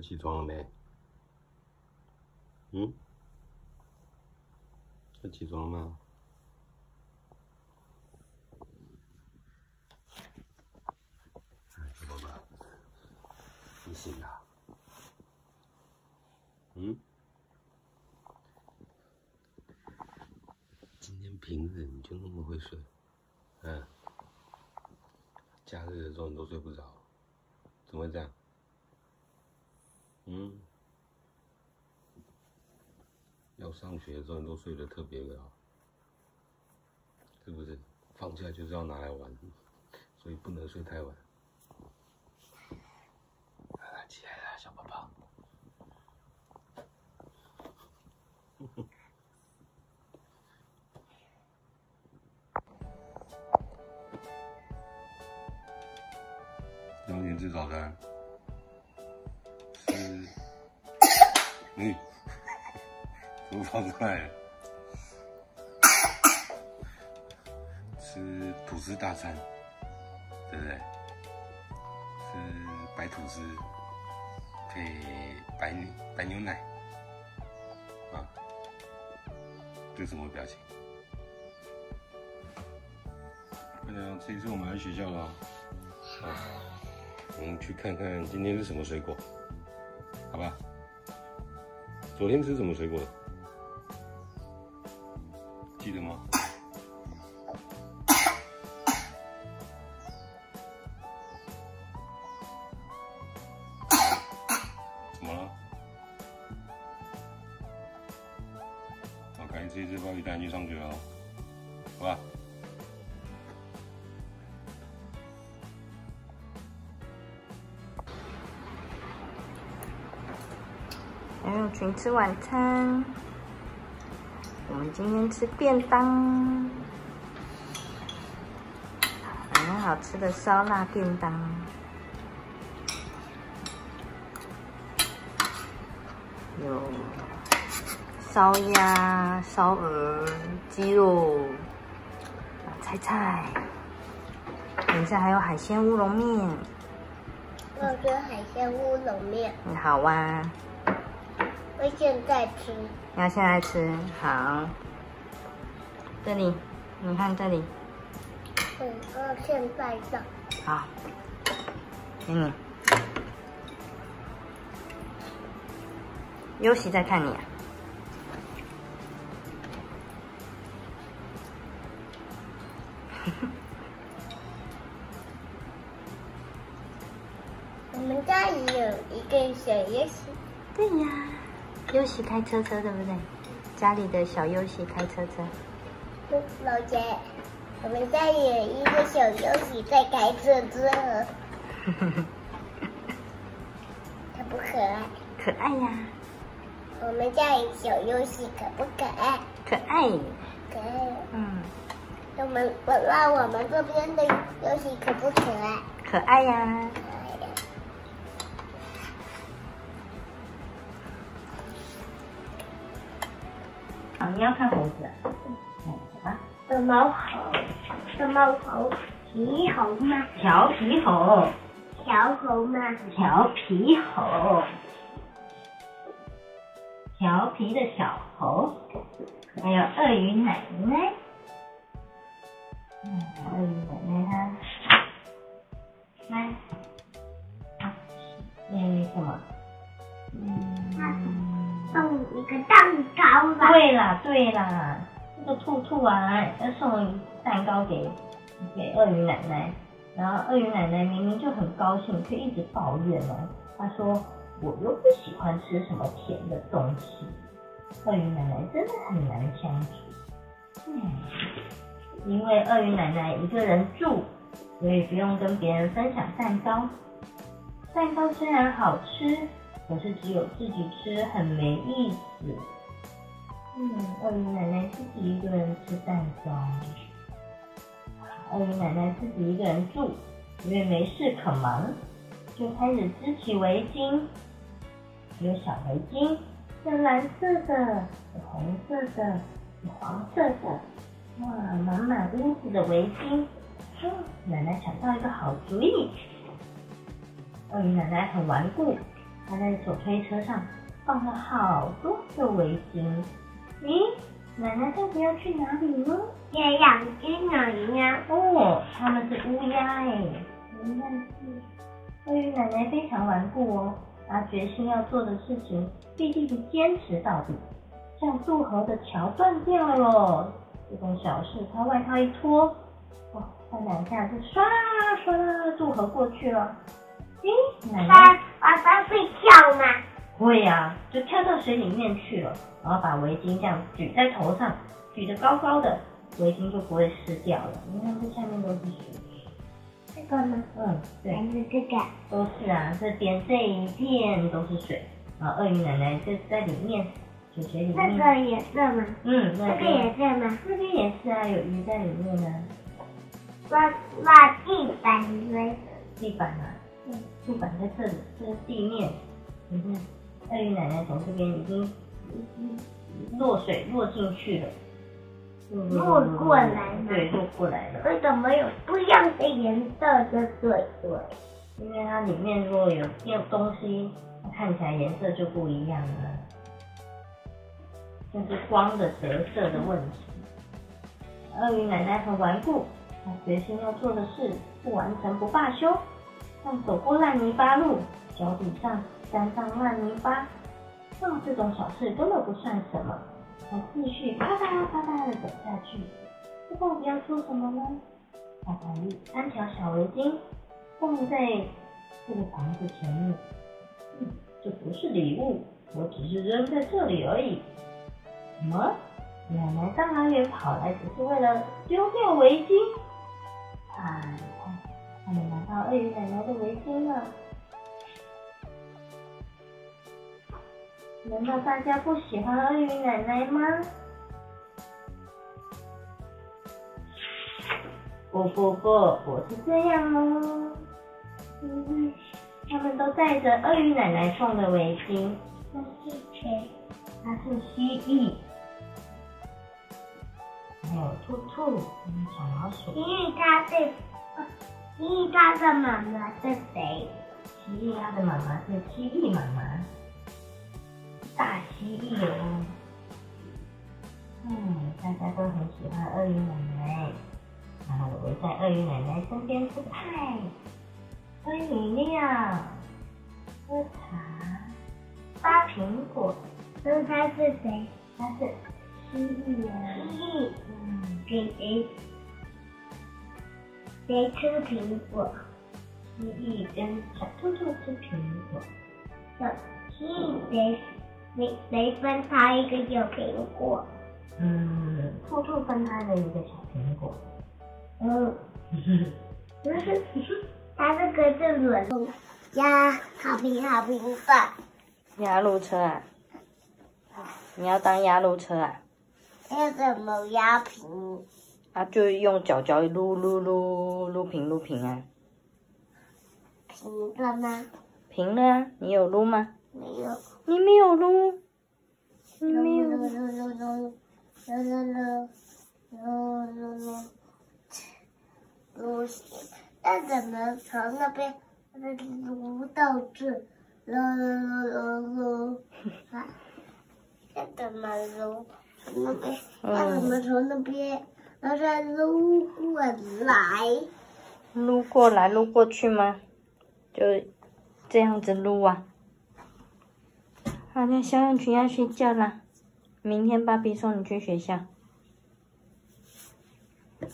起床了没？嗯？要起床了吗？哎，宝宝，你醒了？嗯？今天平日你就那么会睡？嗯？假日的时候你都睡不着，怎么会这样？嗯，要上学的时候都睡得特别好，是不是？放假就是要拿来玩，所以不能睡太晚。起来了，小宝宝。两点吃早餐。嗯，怎么跑出来？吃吐司大餐，对不对？吃白吐司配白白牛奶啊？这什么表情？快点，这一次我们来学校了啊！我们去看看今天是什么水果，好吧？昨天吃什么水果？记得吗？怎么了？好，赶紧吃一吃鲍鱼蛋去上学了，好吧？杨永群吃晚餐，我们今天吃便当，很好吃的烧腊便当，有烧鸭、烧鹅、鸡肉、菜菜，等一下还有海鲜乌龙面。我觉得海鲜乌龙面。好啊。我现在吃，你要现在吃好。这里，你看这里。嗯，我现在的。好，给你。优喜在看你。我们家也有一个小优喜。对呀。优喜开车车对不对？家里的小优喜开车车。老姐，我们家也有一个小优喜在开车车。可不可爱？可爱呀。我们家有小优喜可不可爱？可爱。可爱。嗯。我们我那我们这边的优喜可不可爱？可爱呀。你要看猴子，嗯，好吧。的猫猴，小猫猴，皮猴吗？调皮猴，调猴吗？调皮猴，调皮的小猴，还有鳄鱼奶奶。嗯，鳄鱼奶奶对啦对啦，这个兔兔啊，要送蛋糕给给鳄鱼奶奶，然后鳄鱼奶奶明明就很高兴，却一直抱怨哦。她说：“我又不喜欢吃什么甜的东西。”鳄鱼奶奶真的很难相处。嗯，因为鳄鱼奶奶一个人住，所以不用跟别人分享蛋糕。蛋糕虽然好吃。可是只有自己吃很没意思。嗯，鳄鱼奶奶自己一个人吃蛋糕。鳄鱼奶奶自己一个人住，因为没事可忙，就开始织起围巾。有小围巾，有蓝色的，有红色的，有黄色的。哇，满满屋子的围巾。哼奶奶想到一个好主意。鳄鱼奶奶很顽固。她在手推车上放了好多的围巾。咦，奶奶到底要去哪里呢？要养只鸟呀。哦，他们是乌鸦哎，原来是。鳄鱼奶奶非常顽固哦，她决心要做的事情必定坚持到底。像渡河的桥断掉了，这种小事，她外套一脱，哇，她两下就唰唰渡河过去了。咦，奶奶，爸爸会跳吗？会呀，就跳到水里面去了，然后把围巾这样举在头上，举得高高的，围巾就不会湿掉了。你看这下面都是水。这个呢？嗯，对，还是这个？都是啊，这边这一片都是水，然后鳄鱼奶奶就在里面，水水里面。那个也是吗？嗯，这个也是吗？那边也是啊，有鱼在里面呢。挖挖地板嘞。地板啊，嗯，地板在这里，这是地面。你看，鳄鱼奶奶从这边已经落水落进去了。落过来了对，落过来了。为什么有不一样的颜色的水？对，因为它里面如果有有东西，它看起来颜色就不一样了。这是光的折射的问题。鳄鱼奶奶很顽固，她决心要做的事不完成不罢休。像走过烂泥巴路，脚底上沾上烂泥巴，像这种小事根本不算什么。她继续啪嗒啪嗒的走下去。这到底要做什么呢？她把一三条小围巾放在这个房子前面。嗯，这不是礼物，我只是扔在这里而已。什么？奶奶大老远跑来，只是为了丢掉围巾？鳄鱼奶奶的围巾了。难道大家不喜欢鳄鱼奶奶吗？不不不，不是这样哦。嗯，他们都戴着鳄鱼奶奶送的围巾。那是谁？它是蜥蜴，还有兔兔，小老鼠。因为它是，呃蜥蜴它的妈妈是谁？蜥蜴他的妈妈是蜥蜴妈妈，大蜥蜴哦。嗯，大家都很喜欢鳄鱼奶奶，然后围在鳄鱼奶奶身边吃派、喝饮料、喝茶、扒苹果。那他是谁？他是蜥蜴啊。蜥蜴。嗯，给谁？谁吃苹果？蜥蜴跟小兔兔吃苹果。小蜥蜴谁？谁谁分它一个小苹果？嗯，兔兔分它的一个小苹果。嗯，它是个是轮呀，好平好平吧？压路车啊？你要当压路车啊？要怎么压平？啊，就用脚脚撸撸撸撸平撸平啊。平了吗？平了啊，你有撸吗？没有。你没有撸，你噜没有噜噜噜噜噜噜噜噜噜噜噜，那怎么从那边撸到这？噜噜噜噜噜，啊，那怎么撸？从那边，那怎么从那边，然后再撸过来？撸过来撸过去吗？就这样子撸啊。好的，小羊群要睡觉了，明天爸比送你去学校。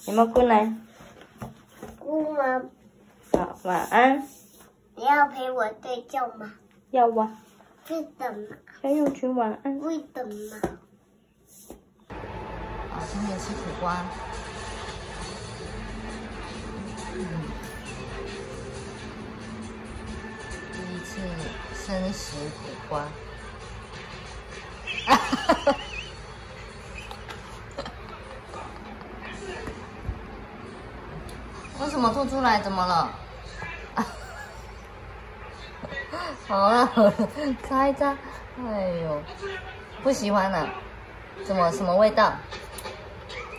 有没有过来？姑妈，好，晚安。你要陪我睡觉吗？要啊，为什么？小羊群晚安。为什么？今天吃苦瓜。嗯第一次生食苦瓜。为什么吐出来？怎么了？好了，擦一擦。哎呦，不喜欢了、怎么什么味道？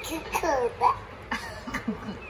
吃苦的。